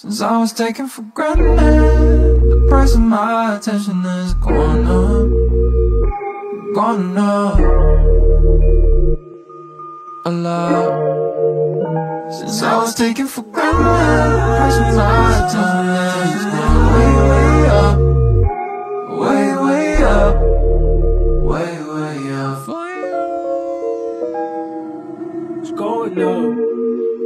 Since I was taken for granted The price of my attention is going up Going up. A lot. Since I was taken for granted The price of my attention is going way, way up Way, way up Way, way up. For you It's going up.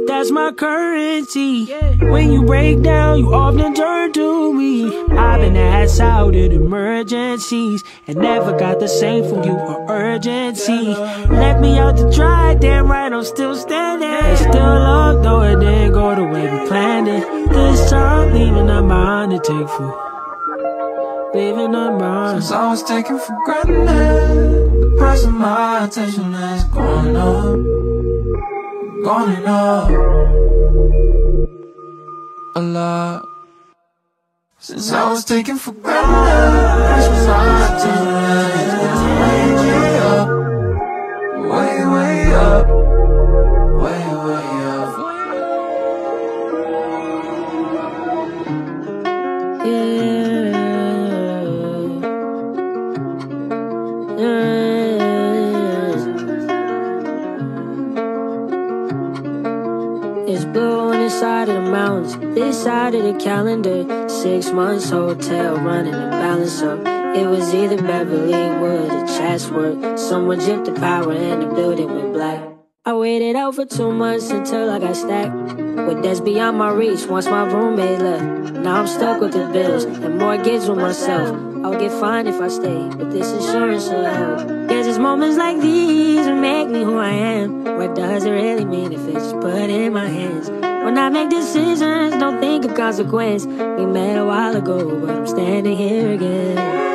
That's my currency. When you break down, you often turn to me. I've been ass out in emergencies and never got the same from you or urgency. Left me out to dry, damn right, I'm still standing. And still love, though it didn't go the way we planned it. This time, leaving a mind to take for. Leaving a mind. Since I was taken for granted The price of my attention is going up Going up A lot Since I was taken for granted The price It's blue on this side of the mountains, this side of the calendar. Six months hotel running a balance up. It was either Beverly Wood or Chatsworth. Someone jipped the power and the building went black. I waited out for two months until I got stacked. With debts beyond my reach once my roommate left. Now I'm stuck with the bills and mortgage with myself. I'll get fined if I stay, but this insurance will help. It's moments like these it doesn't really mean if it's put in my hands. When I make decisions, don't think of consequence. We met a while ago, but I'm standing here again.